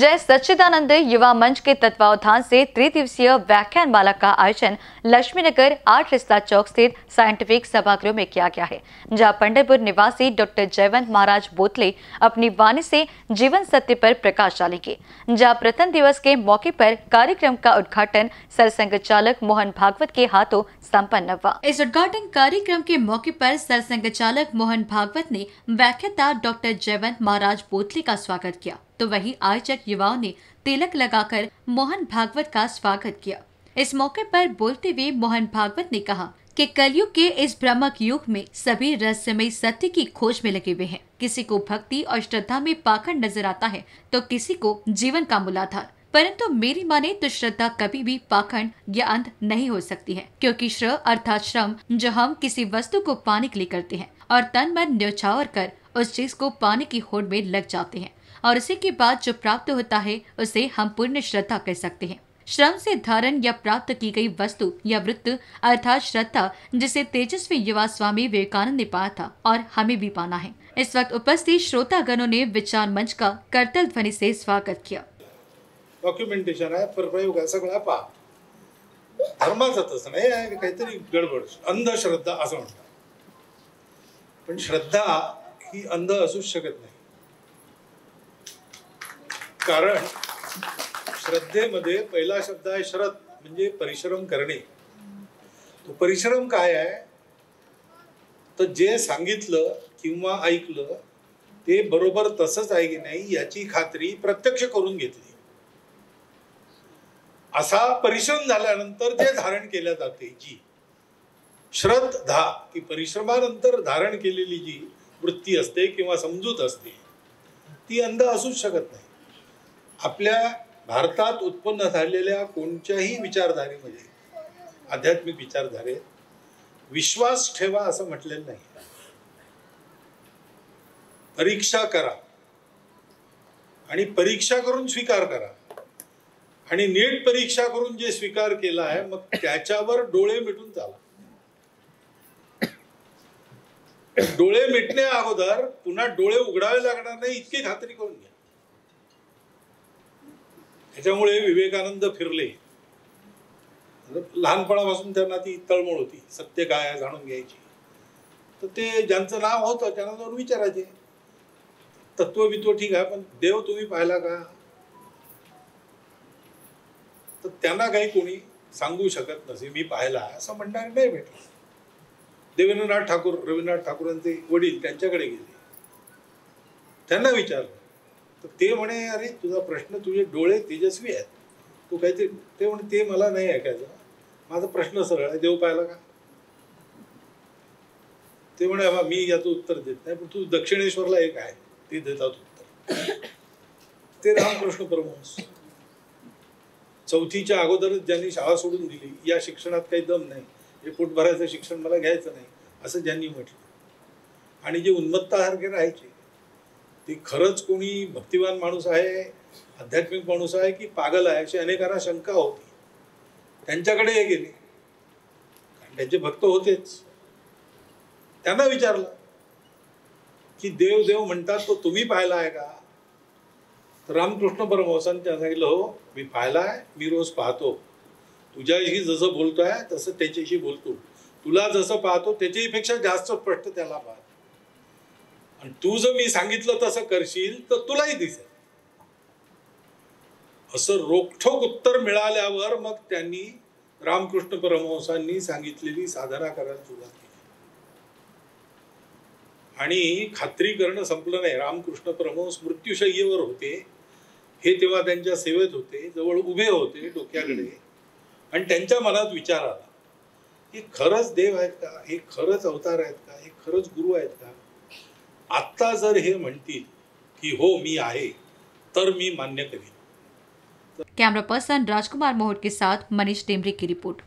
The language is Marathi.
जय सच्चिदानंद युवा मंच के तत्वावधान से त्रिदिवसीय व्याख्यान माला का आयोजन लक्ष्मी नगर आठ रिस्ता चौक स्थित साइंटिफिक सभागृह में किया गया है, जहाँ पंडरपुर निवासी डॉक्टर जयवंत महाराज बोतले अपनी वाणी से जीवन सत्य पर प्रकाश डालेंगे, जहाँ प्रथम दिवस के मौके पर कार्यक्रम का उद्घाटन सरसंघ चालक मोहन भागवत के हाथों संपन्न हुआ। इस उद्घाटन कार्यक्रम के मौके पर सरसंघ चालक मोहन भागवत ने व्याख्याता डॉक्टर जयवंत महाराज बोतले का स्वागत किया। तो वहीं आयोजक युवाओं ने तिलक लगाकर मोहन भागवत का स्वागत किया। इस मौके पर बोलते हुए मोहन भागवत ने कहा कि कलयुग के इस भ्रमक युग में सभी रहस्यमय सत्य की खोज में लगे हुए हैं। किसी को भक्ति और श्रद्धा में पाखंड नज़र आता है तो किसी को जीवन का मूलाधार। परंतु मेरी माने तो श्रद्धा कभी भी पाखंड या अंध नहीं हो सकती है, क्योंकि श्र अर्थात श्रम, जो हम किसी वस्तु को पाने के लिए करते हैं, और तन मन न्यौछावर कर उस चीज़ को पाने की होड़ में लग जाते हैं। और उसी के बाद जो प्राप्त होता है, उसे हम पूर्ण श्रद्धा कह सकते हैं। श्रम से धारण या प्राप्त की गई वस्तु या वृत्त, अर्थात श्रद्धा, जिसे तेजस्वी युवा स्वामी विवेकानंद ने पाया था और हमें भी पाना है। इस वक्त उपस्थित श्रोतागणों ने विचार मंच का करतल ध्वनि से स्वागत किया। डॉक्युमेंटेशन आहे प्रयोग आहे सगळं पहा धर्माचं तसं नाही आहे काहीतरी गडबड अंधश्रद्धा असं म्हणतात पण श्रद्धा ही अंध असूच शकत नाही। कारण श्रद्धेमध्ये पहिला शब्द आहे श्रद्ध म्हणजे परिश्रम करणे. तो परिश्रम काय आहे? तर जे सांगितलं किंवा ऐकलं ते बरोबर तसंच आहे की नाही याची खात्री प्रत्यक्ष करून घेतली. असा परिश्रम झाल्यानंतर जे धारण केल्या जाते जी श्रद्धा की परिश्रमानंतर धारण केलेली जी वृत्ती असते किंवा समजूत असते ती अंध असूच शकत नाही. आपल्या भारतात उत्पन्न झालेल्या कोणत्याही विचारधारेमध्ये आध्यात्मिक विचारधारेत विश्वास ठेवा असं म्हटलेलं नाही. परीक्षा करा आणि परीक्षा करून स्वीकार करा. आणि नीट परीक्षा करून जे स्वीकार केला आहे मग त्याच्यावर डोळे मिटून चाला. डोळे मिटण्या अगोदर पुन्हा डोळे उघडावे लागणार नाही इतकी खात्री करून त्याच्यामुळे विवेकानंद फिरले. लहानपणापासून त्यांना ती तळमळ होती. सत्य काय जाणून घ्यायची. तर ते ज्यांचं नाव होतं त्यांना जाऊन विचारायचे. तत्व बित्व ठीक आहे पण देव तुम्ही पाहिला का? तर त्यांना काही कोणी सांगू शकत नसे मी पाहिला असं म्हणणार नाही भेटलं देवेंद्रनाथ ठाकूर रवींद्रनाथ ठाकूरांचे वडील त्यांच्याकडे गेले. त्यांना विचारलं. तर ते म्हणे अरे तुझा प्रश्न तुझे डोळे तेजस्वी आहेत. तू काहीतरी ते म्हणे ते मला नाही ऐकायचं. माझा प्रश्न सरळ आहे देव पाहिला का? ते म्हणे बाबा मी याचं उत्तर देत नाही पण तू दक्षिणेश्वरला एक आहे ते देतात उत्तर. ते रामकृष्ण परमहंस. चौथीच्या अगोदरच ज्यांनी शाळा सोडून दिली या शिक्षणात काही दम नाही. हे पोट भरायचं शिक्षण मला घ्यायचं नाही असं ज्यांनी म्हटलं. आणि जे उन्मत्तासारखे राहायचे ती खरंच कोणी भक्तिवान माणूस आहे आध्यात्मिक माणूस आहे की पागल आहे अशी अनेकांना शंका होती. त्यांच्याकडे हे गेले. कारण त्यांचे भक्त होतेच. त्यांना विचारलं की देव देव म्हणतात तो तुम्ही पाहिला आहे का? तर रामकृष्ण परमहंसांनी त्यांना सांगितलं हो मी पाहिलाय मी रोज पाहतो. तुझ्याशी जसं बोलतोय तसं त्याच्याशी बोलतो. तुला जसं पाहतो त्याच्याहीपेक्षा जास्त स्पष्ट त्याला पाहतो. आणि तू जर मी सांगितलं तसं करशील तर तुलाही दिसेल. असं रोखठोक उत्तर मिळाल्यावर मग त्यांनी रामकृष्ण परमहंसांनी सांगितलेली साधना करायला सुरुवात केली. आणि खात्री करणं संपलं नाही. रामकृष्ण परमहंस मृत्यूशय्येवर होते. हे तेव्हा त्यांच्या सेवेत होते. जवळ उभे होते डोक्याकडे. आणि त्यांच्या मनात विचार आला. हे खरंच देव आहेत का? हे खरंच अवतार आहेत का? हे खरंच गुरु आहेत का? आत्ता जर हे म्हणतील की हो मी आहे तर मी मान्य करीन. कैमरा पर्सन राजकुमार मोहट के साथ मनीष टेमरे की रिपोर्ट.